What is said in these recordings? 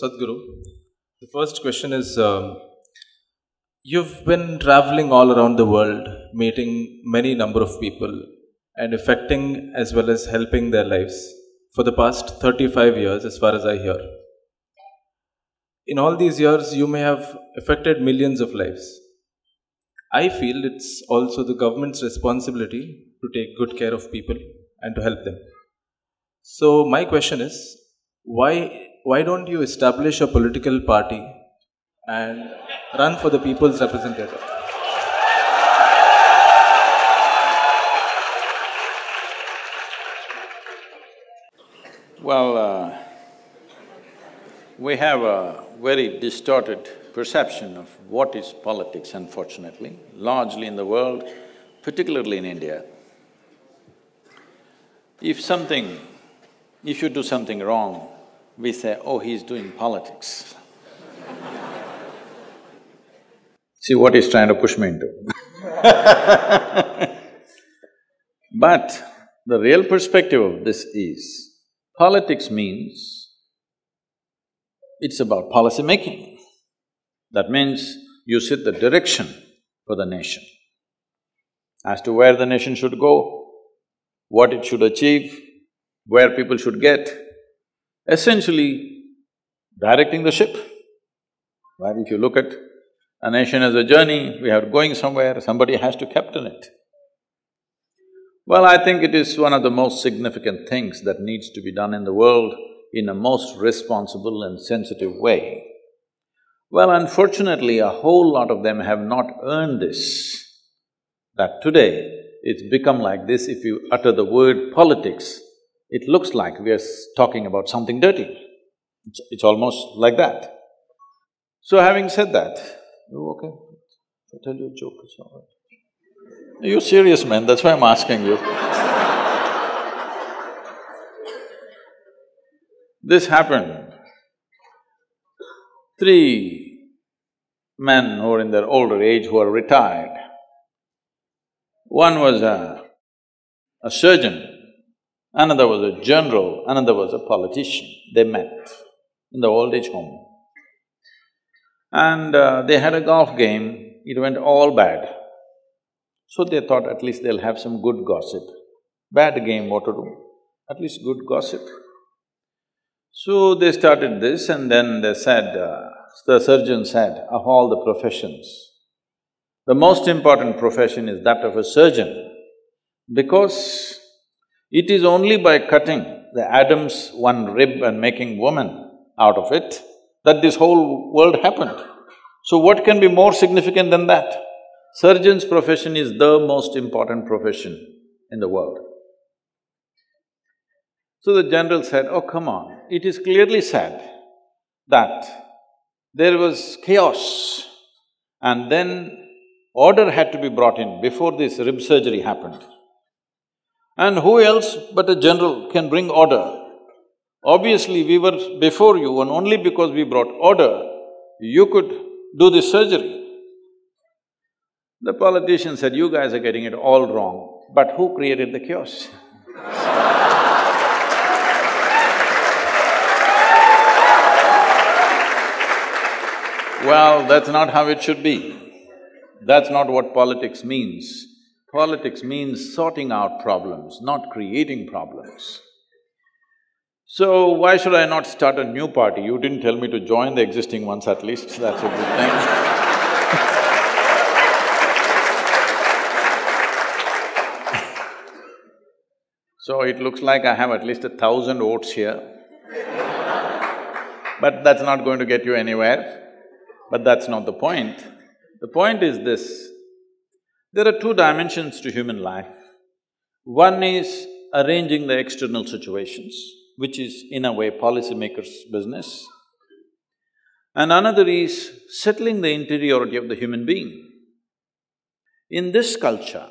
Sadhguru, the first question is um, You've been traveling all around the world, meeting many number of people, and affecting as well as helping their lives for the past 35 years, as far as I hear. In all these years, you may have affected millions of lives. I feel it's also the government's responsibility to take good care of people and to help them. So, my question is why, why don't you establish a political party and run for the people's representative? Well, uh, we have a very distorted perception of what is politics, unfortunately, largely in the world, particularly in India. If something, if you do something wrong, we say, oh, he's doing politics. See what he's trying to push me into But the real perspective of this is, politics means it's about policy making. That means you set the direction for the nation as to where the nation should go, what it should achieve, where people should get, essentially directing the ship. Right? If you look at a nation as a journey, we are going somewhere, somebody has to captain it. Well, I think it is one of the most significant things that needs to be done in the world in a most responsible and sensitive way. Well, unfortunately, a whole lot of them have not earned this. That today, it's become like this, if you utter the word politics, it looks like we are talking about something dirty. It's, it's almost like that. So having said that, you okay? I tell you a joke, it's all right. You're serious, man, that's why I'm asking you. this happened. Three men who are in their older age who are retired. One was a, a surgeon, another was a general, another was a politician. They met in the old age home. And uh, they had a golf game, it went all bad. So they thought at least they'll have some good gossip. Bad game, what to do? At least good gossip. So they started this and then they said, uh, the surgeon said, of all the professions, the most important profession is that of a surgeon because it is only by cutting the Adam's one rib and making woman out of it that this whole world happened. So what can be more significant than that? Surgeon's profession is the most important profession in the world. So the general said, oh come on, it is clearly said that there was chaos and then order had to be brought in before this rib surgery happened. And who else but a general can bring order? Obviously, we were before you and only because we brought order, you could do this surgery. The politician said, you guys are getting it all wrong, but who created the chaos? well, that's not how it should be. That's not what politics means. Politics means sorting out problems, not creating problems. So, why should I not start a new party? You didn't tell me to join the existing ones at least, that's a good thing So it looks like I have at least a thousand votes here but that's not going to get you anywhere. But that's not the point. The point is this, there are two dimensions to human life. One is arranging the external situations, which is in a way policymakers' business. And another is settling the interiority of the human being. In this culture,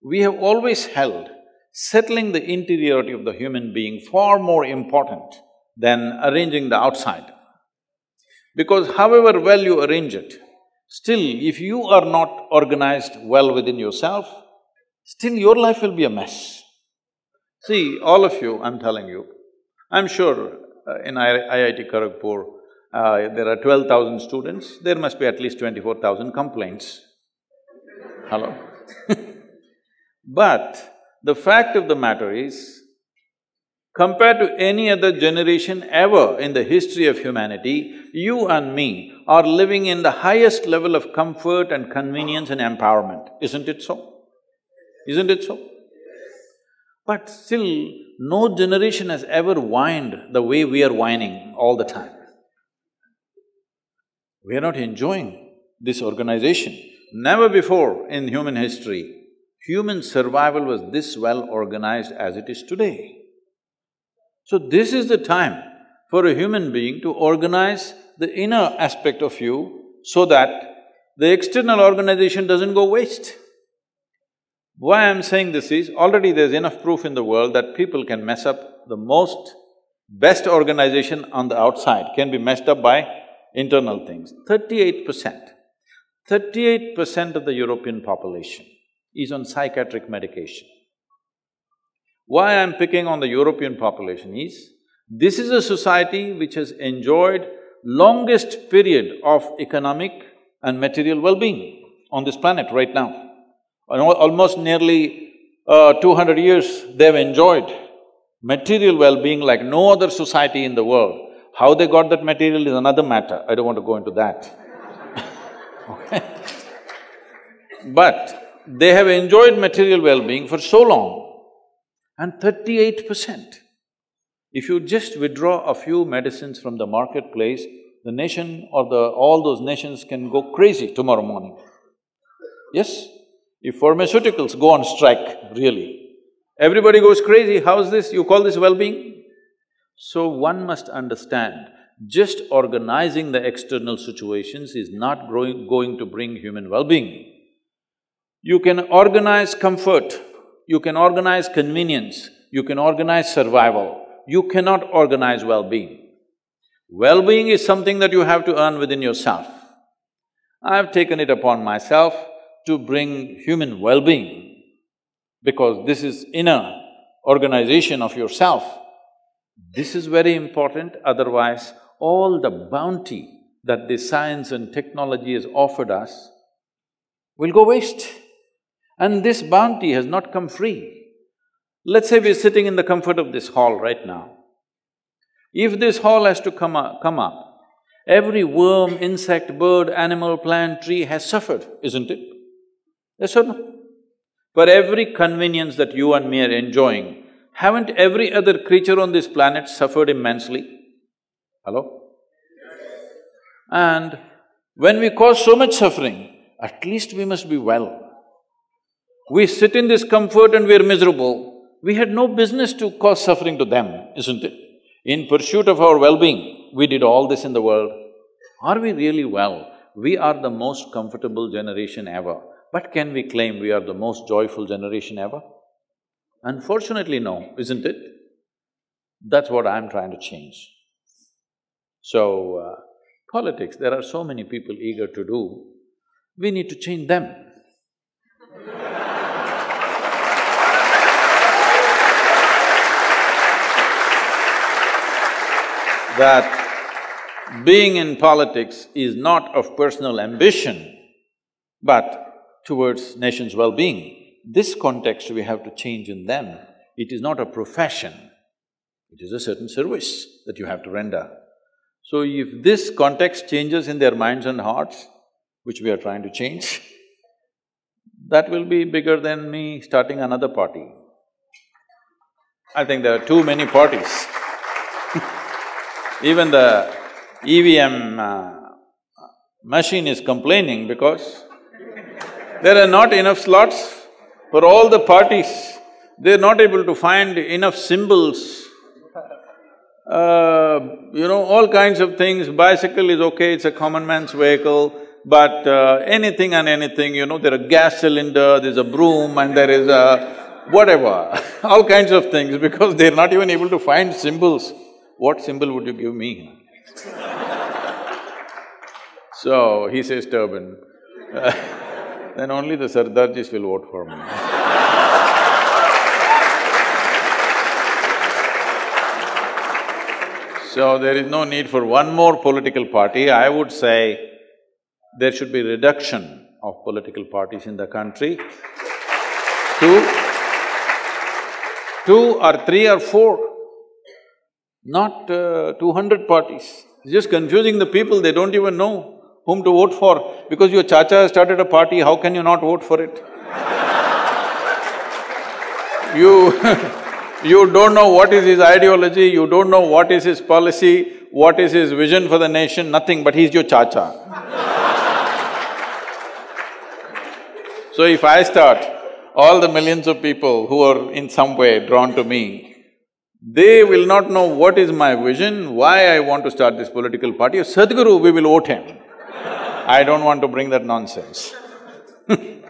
we have always held settling the interiority of the human being far more important than arranging the outside. Because however well you arrange it, still if you are not organized well within yourself, still your life will be a mess. See, all of you, I'm telling you, I'm sure uh, in IIT Kharagpur, uh, there are twelve thousand students, there must be at least twenty-four thousand complaints. Hello? but the fact of the matter is, compared to any other generation ever in the history of humanity, you and me are living in the highest level of comfort and convenience and empowerment, isn't it so? Isn't it so? But still, no generation has ever whined the way we are whining all the time. We are not enjoying this organization. Never before in human history, human survival was this well organized as it is today. So this is the time for a human being to organize the inner aspect of you so that the external organization doesn't go waste. Why I'm saying this is, already there's enough proof in the world that people can mess up the most best organization on the outside can be messed up by internal things. Thirty-eight percent, thirty-eight percent of the European population is on psychiatric medication. Why I'm picking on the European population is, this is a society which has enjoyed longest period of economic and material well-being on this planet right now almost nearly uh, 200 years they've enjoyed material well-being like no other society in the world. How they got that material is another matter, I don't want to go into that okay. But they have enjoyed material well-being for so long and thirty-eight percent. If you just withdraw a few medicines from the marketplace, the nation or the… all those nations can go crazy tomorrow morning. Yes? If pharmaceuticals go on strike, really, everybody goes crazy, how's this? You call this well-being? So one must understand, just organizing the external situations is not growing, going to bring human well-being. You can organize comfort, you can organize convenience, you can organize survival, you cannot organize well-being. Well-being is something that you have to earn within yourself. I've taken it upon myself to bring human well-being, because this is inner organization of yourself. This is very important, otherwise all the bounty that the science and technology has offered us will go waste. And this bounty has not come free. Let's say we're sitting in the comfort of this hall right now. If this hall has to come up, come up, every worm, insect, bird, animal, plant, tree has suffered, isn't it? Yes or no? For every convenience that you and me are enjoying, haven't every other creature on this planet suffered immensely? Hello? And when we cause so much suffering, at least we must be well. We sit in this comfort and we're miserable, we had no business to cause suffering to them, isn't it? In pursuit of our well-being, we did all this in the world. Are we really well? We are the most comfortable generation ever. But can we claim we are the most joyful generation ever? Unfortunately, no, isn't it? That's what I'm trying to change. So, uh, politics, there are so many people eager to do, we need to change them. That being in politics is not of personal ambition, but towards nation's well-being. This context we have to change in them. It is not a profession, it is a certain service that you have to render. So if this context changes in their minds and hearts, which we are trying to change, that will be bigger than me starting another party. I think there are too many parties Even the EVM uh, machine is complaining because there are not enough slots for all the parties. They're not able to find enough symbols. Uh, you know, all kinds of things. Bicycle is okay, it's a common man's vehicle, but uh, anything and anything, you know, there are gas cylinder, there's a broom and there is a whatever, all kinds of things because they're not even able to find symbols. What symbol would you give me? so, he says turban. then only the Sardarjis will vote for me So there is no need for one more political party. I would say there should be reduction of political parties in the country. Two, two or three or four, not uh, two hundred parties. It's just confusing the people, they don't even know whom to vote for. Because your chacha has started a party, how can you not vote for it? you you don't know what is his ideology, you don't know what is his policy, what is his vision for the nation, nothing, but he's your chacha. so if I start, all the millions of people who are in some way drawn to me, they will not know what is my vision, why I want to start this political party. Sadhguru, we will vote him. I don't want to bring that nonsense